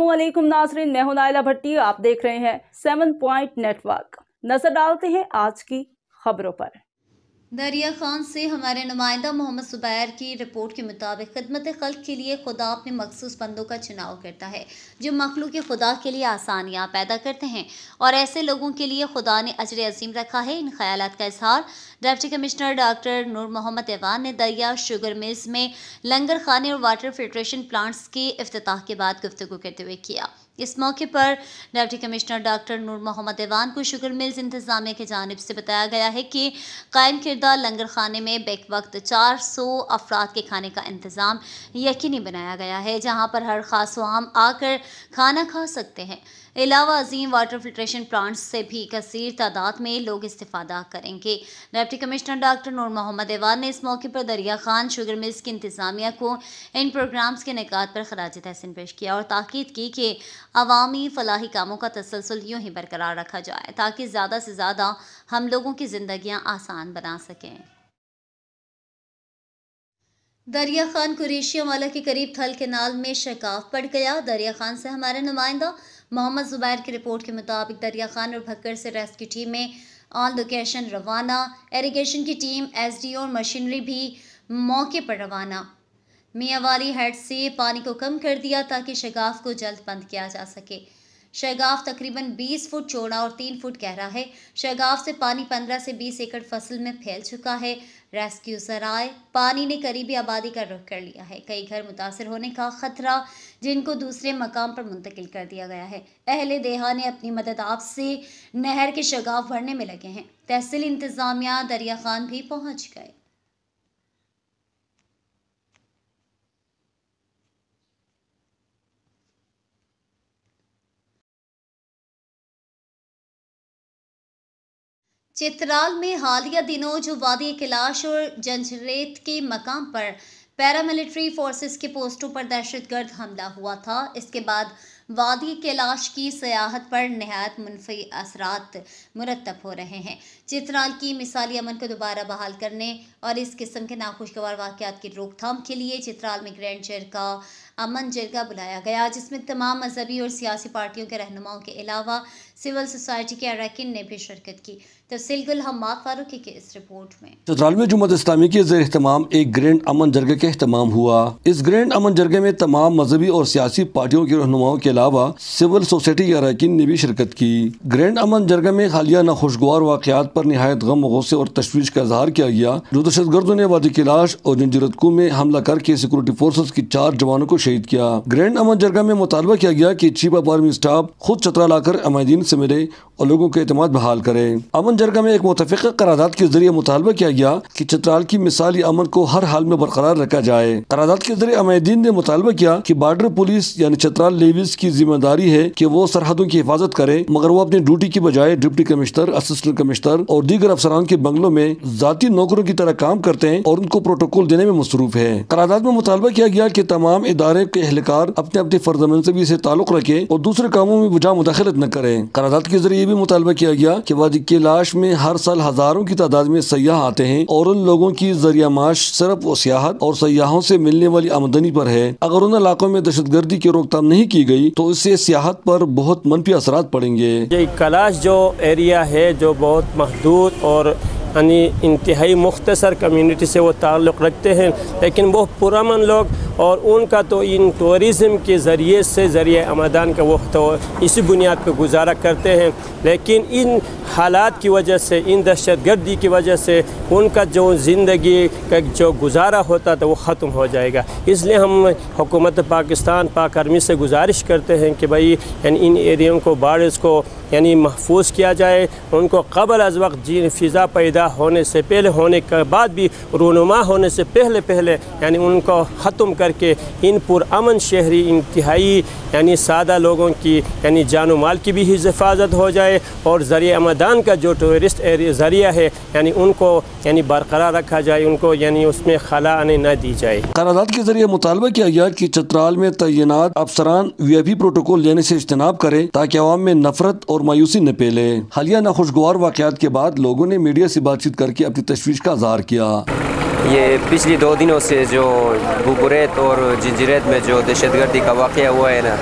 वालेकुम नाजरीन मैं हूँ नाइला भट्टी, आप देख रहे हैं सेवन पॉइंट नेटवर्क। नज़र डालते हैं आज की खबरों पर। दरिया खान से हमारे नुमाइंदा मोहम्मद सुबैर की रिपोर्ट के मुताबिक खदमत खल के लिए खुदा अपने मखसूस बंदों का चुनाव करता है, जो मखलू के खुदा के लिए आसानियाँ पैदा करते हैं। और ऐसे लोगों के लिए खुदा ने अजर अजीम रखा है। इन ख्याल का इजहार deputy commissioner doctor Noor Mohammad Awan ने दरिया शुगर मिल्स में लंगर खाने और वाटर फिल्ट्रेशन प्लांट्स के अफ्ताह के बाद गुफ्तु करते हुए किया। इस मौके पर deputy commissioner doctor Noor Mohammad Awan को शुगर मिल्स इंतजामिया की जानब से बताया गया है कि कायम किरदा लंगर खाने में बेक वक्त चार सौ अफराद के खाने का इंतज़ाम यकीनी बनाया गया है, जहाँ पर हर ख़ास वाम आकर खाना खा सकते हैं। अलावा अजीम वाटर फिल्ट्रेशन प्लांट्स से भी कसर तादाद में लोग इस्तेफादा करेंगे। Deputy commissioner doctor Noor Mohammad Awan ने इस मौके पर दरिया खान, शुगर मिल्स की इंतज़ामिया को इन प्रोग्राम्स के निकात पर खराज तहसन पेश किया और ताकीद की कि अवामी फलाही कामों का तसलसल यूँ ही बरकरार रखा जाए ताकि ज़्यादा से ज़्यादा हम लोगों की ज़िंदियाँ आसान बना सकें। दरिया खान कुरेशिया वाला के करीब थल के नाल में शकाफ पड़ गया। दरिया खान से हमारे नुमाइंदा मोहम्मद ज़ुबैर की रिपोर्ट के मुताबिक दरिया खान और भक्कर से रेस्क्यू टीम ऑन लोकेशन रवाना। एरीगेशन की टीम, एसडीओ और मशीनरी भी मौके पर रवाना। मियावाली हेड से पानी को कम कर दिया ताकि शगाफ को जल्द बंद किया जा सके। शगाफ तकरीबन 20 फुट चौड़ा और 3 फुट गहरा है। शगाफ से पानी 15 से 20 एकड़ फ़सल में फैल चुका है। रेस्क्यू सराय पानी ने करीबी आबादी का रुख कर लिया है। कई घर मुतासर होने का खतरा जिनको दूसरे मकाम पर मुंतकिल कर दिया गया है। अहले देहा ने अपनी मदद आपसे नहर के शगाफ भरने में लगे हैं। तहसील इंतज़ामिया दरिया खान भी पहुँच गए। चित्राल में हालिया दिनों जो वादी कैलाश और जंजरेत के मकाम पर पैरामिलिट्री फोर्सेस के पोस्टों पर दहशतगर्द हमला हुआ था। इसके बाद वादी कैलाश की सयाहत पर नहायत मुनफी असरात मुरतब हो रहे हैं। चित्राल की मिसाली अमन को दोबारा बहाल करने और इस किस्म के नाखुशगवार वाक़ात की रोकथाम के लिए चित्राल में ग्रैंड जरगा, अमन जरगा बुलाया गया, जिसमें तमाम मजहबी और सियासी पार्टियों के रहनुमाओं के अलावा सिविल सोसाइटी के अरकान ने भी शिरकत की। तफसील गुल हमाद फारूकी के इस रिपोर्ट में। चतरालवी जुम्मत इस्लामी के जेर अहतमाम एक ग्रैंड अमन जरगे के अहतमाम हुआ। इस ग्रैंड अमन जरगे में तमाम मजहबी और सियासी पार्टियों के रहनुमाओं के अलावा सिविल सोसाइटी के अरकान ने भी शिरकत की। ग्रैंड अमन जरगा में हालिया नखुशगवार वाकत पर नहायत गम गौसे और तशवीश का इजहार किया गया। जो दहशत गर्दों ने वादी कैलाश और जंजरतकू में हमला करके सिक्योरिटी फोर्सेज की चार जवानों को शहीद किया। ग्रैंड अमन जरगा में मुतालबा किया गया की चीफ ऑफ़ आर्मी स्टाफ खुद चतरा लाकर अमादीन से मिले और लोगों के अतमाद बहाल करे। अमन जरगा में एक मुतफ़ करारदाद के ज़रिए मुतालबा किया गया की चित्राल की मिसाली अमन को हर हाल में बरकरार रखा जाए। करारदाद के ज़रिए अमादीन ने मुतालबा किया की बार्डर पुलिस यानी चित्राल लेविस की ज़िम्मेदारी है की वो सरहदों की हिफाजत करे, मगर वो अपनी ड्यूटी की बजाय डिप्टी कमिश्नर, असिस्टेंट कमिश्नर और दीगर अफसरान के बंगलों में जाती नौकरों की तरह काम करते हैं और उनको प्रोटोकॉल देने में मसरूफ है। करारदाद में मुतालबा किया गया की तमाम इदारे के एहलकार अपने अपने फ़र्ज़ मनसबी से ताल्लुक रखे और दूसरे कामों में बुझा मुदाखलत न करें। करारदाद के ज़रिए भी मुतालबा किया गया कि वादी के लाश में हर साल हज़ारों की तादाद में सयाह आते हैं और उन लोगों की ज़रिया माश सिर्फ़ वो सियाहत और सयाहों से मिलने वाली आमदनी पर है। अगर उन इलाकों में दहशत गर्दी की रोकथाम नहीं की गई तो इससे सियाहत पर बहुत मनफी असरा पड़ेंगे। ये कलाश जो एरिया है, जो बहुत महदूद और यानी इंतहाई मुख्तसर कम्यूनिटी से वो ताल्लुक़ रखते हैं। लेकिन वो पुरान लोग और उनका तो इन टूरिज़म के ज़रिए से ज़रिए आमदान का वो तो इसी बुनियाद पर गुजारा करते हैं। लेकिन इन हालात की वजह से, इन दहशत गर्दी की वजह से उनका जो ज़िंदगी का जो गुजारा होता था वो ख़त्म हो जाएगा। इसलिए हम हुकूमत पाकिस्तान पाक आर्मी से गुजारिश करते हैं कि भाई इन एरियो को बारिश को यानी महफूज किया जाए। उनको कबल अज वक्त जी फ़िज़ा पैदा होने से पहले, होने के बाद भी, रूनुमा होने से पहले पहले, यानी उनको ख़त्म करके इन पुरान शहरी इंतहाई, यानी सादा लोगों की, यानी जान माल की भी हिफाजत हो जाए और ज़रिए आमदान का जो टूरिस्ट ज़रिया है, यानी उनको, यानी बरकरार रखा जाए, उनको, यानी उसमें खला आने न दी जाए। करारदाद के ज़रिए मुतालबा किया गया कि चतराल में तैनात अफसरान वी आई पी प्रोटोकॉल लेने से इज्तनाब करें, ताकि आवाम में नफरत और मायूसी न पेले। हालिया नाखुशगवार वाकत के बाद लोगों ने मीडिया से बातचीत करके अपनी तशवीश का इजहार किया। ये पिछले दो दिनों से जो बुबरेत और जंजरेत में जो दहशतगर्दी का वाक़ हुआ है ना,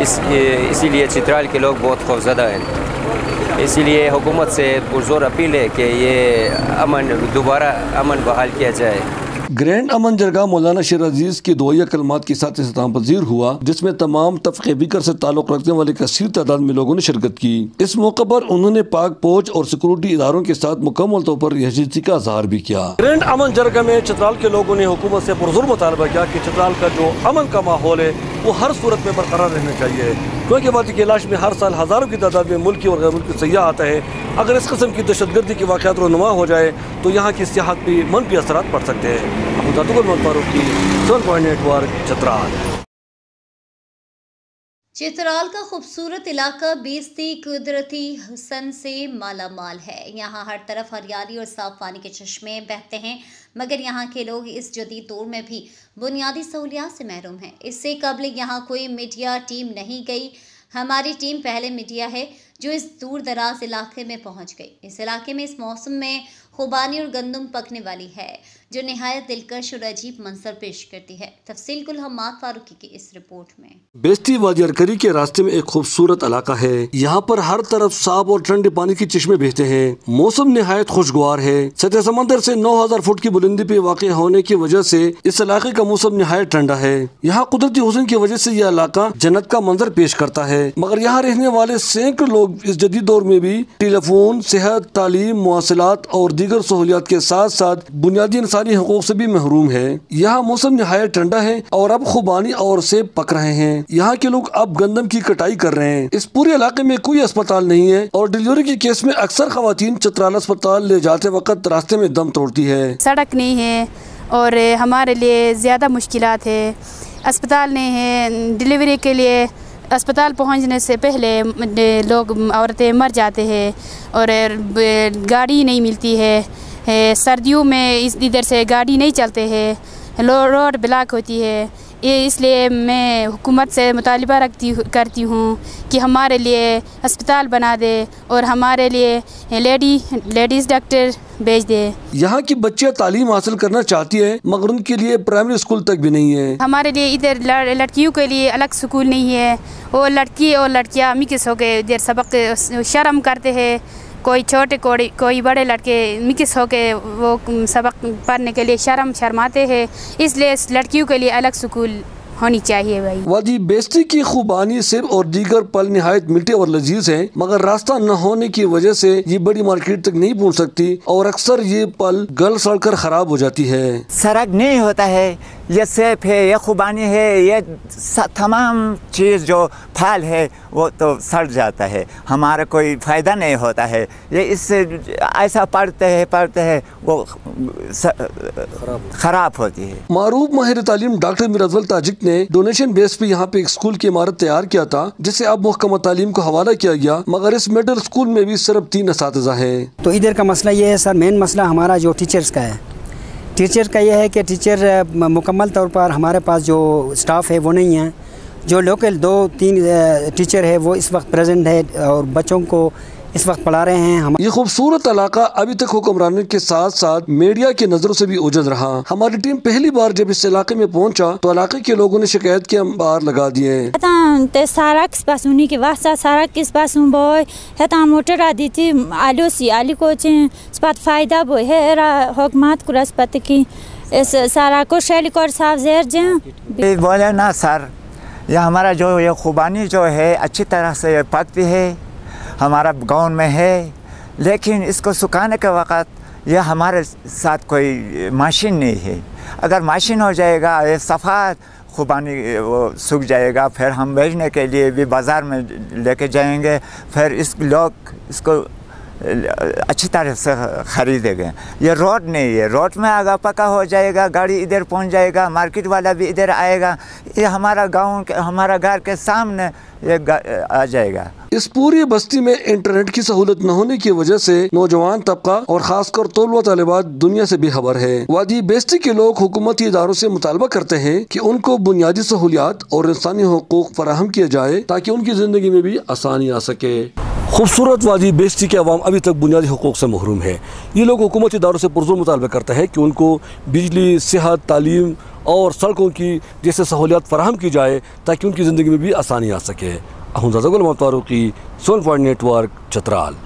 इस इसीलिए चित्राल के लोग बहुत खौफजदा हैं। इसीलिए हुकूमत से पुरजोर अपील है कि ये अमन, दोबारा अमन बहाल किया जाए। ग्रैंड अमन जरगा मौलाना शेर अज़ीज़ की दुआ कलमात के साथ इस्ताम पजीर हुआ, जिसमें तमाम तबके बिकर से ताल्लुक रखने वाले कसर तादाद में लोगों ने शिरकत की। इस मौके पर उन्होंने पाक फौज और सिक्योरिटी इदारों के साथ मुकम्मल तौर पर यजीती का इजहार भी किया। ग्रैंड अमन जरगा में चित्राल के लोगों ने हुकूमत से पुरजुर मुतालबा किया की चित्राल का जो अमन का माहौल है, वो हर सूरत में बरकरार रहना चाहिए। क्योंकि वादी कैलाश में हर साल हज़ारों की तादाद में मुल्की और गैर मुल्क सयाह आता है। अगर इस कस्म की दहशत गर्दी के वाक़ रनुमा हो जाए तो यहाँ की सियाहत पर मनफी असर पड़ सकते हैं। फारूक पॉइंट नेटवर्क चतराल चित्राल का खूबसूरत इलाका बेस्ती कुदरती हसन से माला माल है। यहाँ हर तरफ़ हरियाली और साफ़ पानी के चश्मे बहते हैं, मगर यहाँ के लोग इस जदीद दौर में भी बुनियादी सहूलियात से महरूम हैं। इससे कबल यहाँ कोई मीडिया टीम नहीं गई। हमारी टीम पहले मीडिया है जो इस दूर दराज इलाके में पहुँच गई। इस इलाके में इस मौसम में खुबानी और गंदम पकने वाली है, जो नहायत दिलकश और अजीब मंजर पेश करती है। तफसील गुल हमाद फारूकी की इस रिपोर्ट में। बेस्ती वादी के रास्ते में एक खूबसूरत इलाका है। यहाँ पर हर तरफ़ साफ़ और ठंडे पानी की चश्मे बहते हैं। मौसम नहायत खुशगवार है। सतह समंदर से 9000 फुट की बुलंदी पे वाक़ होने की वजह से इस इलाके का मौसम नहायत ठंडा है। यहाँ कुदरती हुसन की वजह से यह इलाका जन्नत का मंजर पेश करता है। मगर यहाँ रहने वाले सैकड़ों लोग इस जदीद दौर में भी टेलीफोन, सेहत, तालीम मवासिलात और दीगर सहूलियात के साथ साथ बुनियादी इंसानी हकूक से भी महरूम है। यहाँ मौसम नहायत ठंडा है और अब खुबानी और सेब पक रहे हैं। यहाँ के लोग अब गंदम की कटाई कर रहे हैं। इस पूरे इलाके में कोई अस्पताल नहीं है और डिलीवरी के केस में अक्सर खातन चतराल अस्पताल ले जाते वक्त रास्ते में दम तोड़ती है। सड़क नहीं है और हमारे लिए ज़्यादा मुश्किल है। अस्पताल नहीं है। डिलीवरी के लिए अस्पताल पहुँचने से पहले लोग, औरतें मर जाते हैं और गाड़ी नहीं मिलती है सर्दियों में इस, इधर से गाड़ी नहीं चलते हैं रोड ब्लॉक होती है। ये इसलिए मैं हुकूमत से मुतालबा रखती करती हूँ कि हमारे लिए अस्पताल बना दे और हमारे लिए लेडी लेडीज़ डॉक्टर भेज दे। यहाँ की बच्चियाँ तालीम हासिल करना चाहती है मगर उनके लिए प्राइमरी स्कूल तक भी नहीं है। हमारे लिए इधर लड़कियों के लिए अलग स्कूल नहीं है। और लड़की और लड़कियाँ मिक्स हो गए इधर सबक शर्म करते हैं। कोई छोटे कोड़ी, कोई बड़े लड़के मिक्स होके वो सबक पढ़ने के लिए शर्म शर्माते हैं। इसलिए इस लड़कियों के लिए अलग स्कूल होनी चाहिए भाई। वादी बेस्ती की खुबानी सिर्फ़ और दीगर पल नहायत मिलटे और लजीज है मगर रास्ता न होने की वजह से ये बड़ी मार्केट तक नहीं पहुँच सकती और अक्सर ये पल गल सड़ कर खराब हो जाती है। सड़क नहीं होता है ये सेब है ये खुबानी है ये तमाम चीज़ जो फल है वो तो सड़ जाता है। हमारा कोई फ़ायदा नहीं होता है। ये इससे ऐसा पढ़ते हैं पढ़ते हैं वो ख़राब होती है। मारूफ माहिर तालीम डॉक्टर मिराजल ताजिक ने डोनेशन बेस पे यहाँ पे एक स्कूल की इमारत तैयार किया था, जिसे अब महकमा तालीम को हवाला किया गया, मगर इस मिडल स्कूल में भी सिर्फ़ तीन इस है। तो इधर का मसला ये है सर मेन मसला हमारा जो टीचर्स का है। टीचर का यह है कि टीचर मुकम्मल तौर पर हमारे पास जो स्टाफ है, वो नहीं है। जो लोकल दो तीन टीचर है, वो इस वक्त प्रेजेंट है और बच्चों को इस वक्त पढ़ा रहे हैं हम। ये खूबसूरत इलाका अभी तक हुक्मरानों के साथ साथ मीडिया की नज़रों से भी उजद रहा। हमारी टीम पहली बार जब इस इलाके में पहुँचा तो इलाके के लोगों ने शिकायत के अंबार लगा दिए सारा किस पास उन्हीं के वास्ता सारा किस पास बोय है मोटर आदि थी आलू सी आलू को स्पत फ़ायदा बोय है हुकूमत को रसपत की इस सारा को शैली को साफ़ जेर जे बोले ना सर यह हमारा जो ये खुबानी जो है अच्छी तरह से पकती है। हमारा गाँव में है, लेकिन इसको सुखाने के वक़्त यह हमारे साथ कोई मशीन नहीं है। अगर मशीन हो जाएगा, ये सफ़ा खुबानी, वो सूख जाएगा, फिर हम बेचने के लिए भी बाज़ार में लेके जाएँगे, फिर इस लोग, इसको अच्छी तरह से ख़रीदेंगे। ये रोड नहीं है। रोड में आगा पका हो जाएगा, गाड़ी इधर पहुँच जाएगा, मार्केट वाला भी इधर आएगा। ये हमारा गाँव हमारा घर के सामने ये आ जाएगा। इस पूरी बस्ती में इंटरनेट की सहूलत न होने की वजह से नौजवान तबका और खासकर तोलवा तालिबात दुनिया से भी बेखबर है। वादी बेस्ती के लोग हुकूमती इदारों से मुतालबा करते हैं कि उनको बुनियादी सहूलियात और इंसानी हकूक फराहम किए जाए ताकि उनकी ज़िंदगी में भी आसानी आ सके। खूबसूरत वादी बेस्ती के अवाम अभी तक बुनियादी हकूक़ से महरूम है। ये लोग हुकूमती इदारों से पुरजोर मुतालबा करते हैं कि उनको बिजली, सेहत, तालीम और सड़कों की जैसे सहूलियात फराहम की जाए ताकि उनकी ज़िंदगी में भी आसानी आ सके। अहमदाजुल की सोन पॉइंट नेटवर्क, चतराल।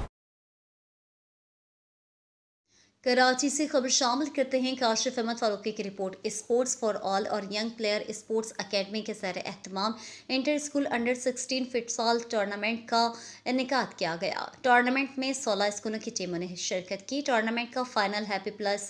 कराची से खबर शामिल करते हैं, काशिफ अहमद फारूकी की रिपोर्ट। स्पोर्ट्स फॉर ऑल और यंग प्लेयर स्पोर्ट्स एकेडमी के सर अहतमाम। Inter school under 16 futsal tournament का इनका किया गया। टूर्नामेंट में 16 स्कूलों की टीमों ने शिरकत की। टूर्नामेंट का फाइनल हैप्पी प्लस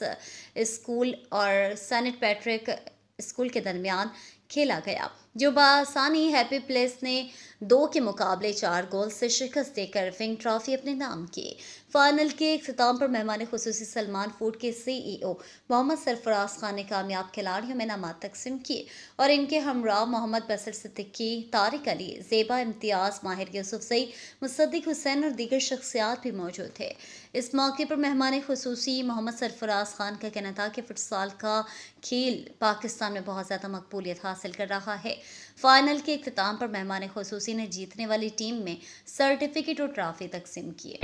स्कूल और सैनिट पैट्रिक स्कूल के दरमियान खेला गया। जो बासानी हैप्पी प्लेस ने दो के मुकाबले चार गोल से शिकस्त देकर विंग ट्रॉफी अपने नाम की फाइनल के अख्ताम पर मेहमान खसूसी सलमान फ़ूड के सीईओ मोहम्मद सरफराज खान ने कामयाब खिलाड़ियों में नामात तकसीम किए और इनके हमरा मोहम्मद बसर सिद्दीकी, तारिक अली, जेबा इम्तियाज़, माहिर यूसुफजई मुसद्दिक हुसैन और दीगर शख्सियात भी मौजूद थे। इस मौके पर मेहमान खसूसी मोहम्मद सरफराज खान का कहना था कि फुटसाल का खेल पाकिस्तान में बहुत ज़्यादा मकबूलियत हासिल कर रहा है। फाइनल के अख्ताम पर मेहमान खसूसी ने जीतने वाली टीम में सर्टिफिकेट और ट्रॉफी तकसीम किए।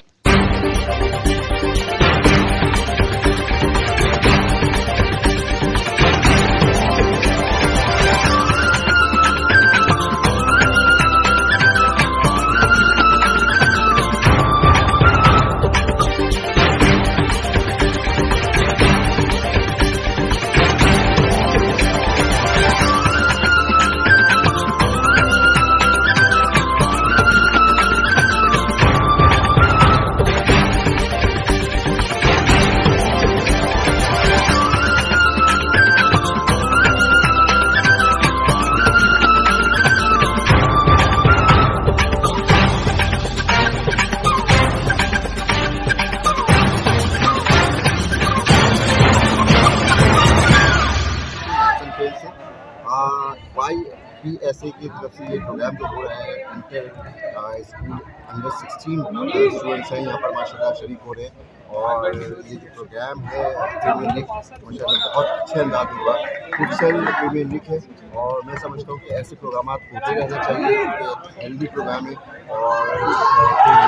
सिक्सटीन स्टूडेंट्स हैं। यहाँ पर माशाल्लाह शरीक हो रहे हैं। और ये जो प्रोग्राम है, प्रीमियर लीग माशाल्लाह बहुत अच्छे अंदाज हुआ। फुटसल प्रीमियर लीग है। और मैं समझता हूँ कि ऐसे प्रोग्राम होते रहना चाहिए, क्योंकि हेल्दी प्रोग्राम है। और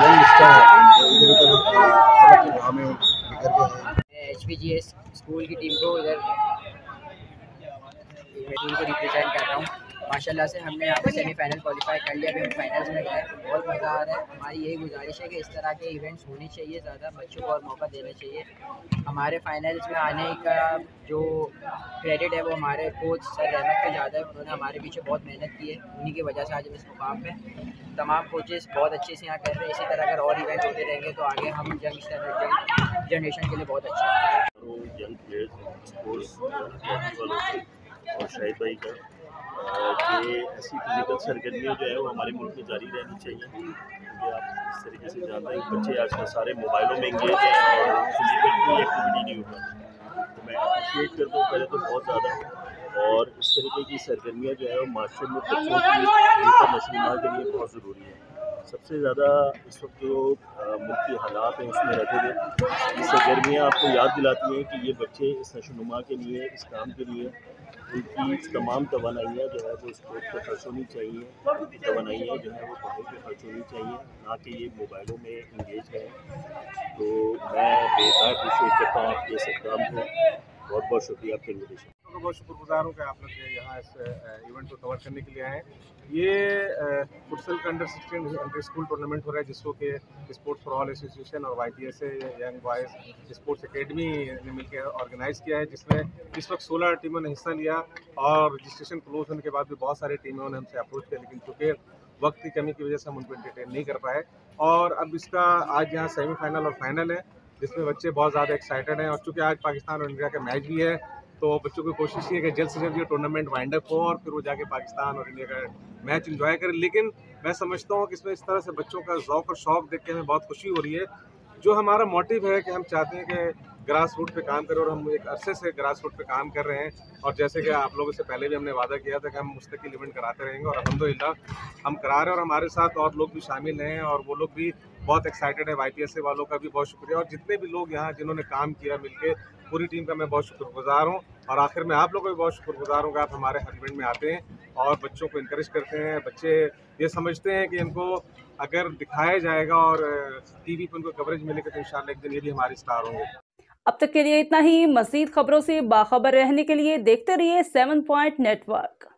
यंग स्टार है इधर उधर अलग प्रोग्राम में गए हैं। H P G S school की टीम को इधर टीम को रिप्रेजेंट कर रहा हूँ। माशाल्लाह से हमने यहाँ पे सेमीफाइनल क्वालिफाई कर लिया। अभी फाइनल्स में गए, बहुत मज़ा आ रहा है। हमारी यही गुजारिश है कि इस तरह के इवेंट्स होने चाहिए, ज़्यादा बच्चों को और मौका देना चाहिए। हमारे फाइनल्स में आने का जो क्रेडिट है वो हमारे कोच सर रहमत पे ज़्यादा है। उन्होंने हमारे पीछे बहुत मेहनत की है। उन्हीं की वजह से आज हम इस मुकाम पर तमाम कोचेस बहुत अच्छे से यहाँ कर रहे हैं। इसी तरह अगर और इवेंट होते रहेंगे तो आगे हम यंग जनरेशन के लिए बहुत अच्छा और शाहिद भाई का। कि ऐसी फ़िज़िकल सरगर्मियाँ जो है वो हमारे मुल्क में जारी रहनी चाहिए। क्योंकि आप इस तरीके से जानते हैं बच्चे आजकल सारे मोबाइलों में इंगेज हैं और फ़िज़िकल कोई एक्टिविटी नहीं होता। तो मैं अप्रिशिएट करता हूँ, पहले तो बहुत ज़्यादा। और इस तरीके की सरगर्मियाँ जो है वो माशरे में बच्चों के लिए बहुत ज़रूरी है। सबसे ज़्यादा इस वक्त जो मुल्क के हालात हैं उसमें रहते हुए, ये सरगर्मियाँ आपको याद दिलाती हैं कि ये बच्चे इस नशोनुमा के लिए, इस काम के लिए उनकी तमाम तोानाइयाँ जो है वो स्पोर्ट्स पर खर्च होनी चाहिए। तोानाइयाँ जो है वो पढ़ाई पर खर्च होनी चाहिए, ना कि ये मोबाइलों में इंगेज है तो मैं बेहतर अप्रिशिएट करता हूँ आपके इस काम को बहुत बहुत शुक्रिया आपके इन्विटेशन तो बहुत शुक्रगुजार हूँ कि आप लोग यहाँ इस इवेंट को कवर करने के लिए आए ये फुटसल का under sixteen inter school tournament हो रहा है, जिसको कि स्पोर्ट्स फॉर ऑल एसोसिएशन और Y T S young boys sports academy ने मिलकर ऑर्गेनाइज़ किया है, जिसमें इस वक्त सोलह टीमों ने हिस्सा लिया और रजिस्ट्रेशन क्लोज होने के बाद भी बहुत सारी टीमों ने हमसे अप्रोच किया, लेकिन चूँकि वक्त की कमी की वजह से हम उनको इंटरटेन नहीं कर पाए। और अब इसका आज यहाँ सेमीफाइनल और फाइनल है, जिसमें बच्चे बहुत ज़्यादा एक्साइटेड हैं और चूँकि आज पाकिस्तान और इंडिया का मैच भी है तो बच्चों की कोशिश ये है कि जल्द से जल्द ये टूर्नामेंट वाइंड अप हो और फिर वो जाके पाकिस्तान और इंडिया का मैच इन्जॉय करें। लेकिन मैं समझता हूँ कि इसमें इस तरह से बच्चों का ओक़ और शौक देख के हमें बहुत खुशी हो रही है। जो हमारा मोटिव है कि हम चाहते हैं कि ग्रास रूट पे काम करें और हम एक अरसे से ग्रास रूट पे काम कर रहे हैं। और जैसे कि आप लोगों से पहले भी हमने वादा किया था कि हम मुस्तकिल इवेंट कराते रहेंगे और अलहमदिल्ला हम करा रहे हैं और हमारे साथ और लोग भी शामिल हैं और वो लोग भी बहुत एक्साइटेड है। वाई वालों का भी बहुत शुक्रिया। और जितने भी लोग यहाँ जिन्होंने काम किया मिलके, पूरी टीम का मैं बहुत शुक्रगुजार हूँ। और आखिर में आप लोगों को भी बहुत शुक्रगुजार हूँ कि आप हमारे हर इवेंट में आते हैं और बच्चों को इनक्रेज करते हैं। बच्चे ये समझते हैं कि इनको अगर दिखाया जाएगा और टीवी पर उनको कवरेज मिलेगा तो इन एक दिन ये भी हमारे स्टार होंगे। अब तक के लिए इतना ही। मजीद खबरों से बाखबर रहने के लिए देखते रहिए सेवन पॉइंट नेटवर्क।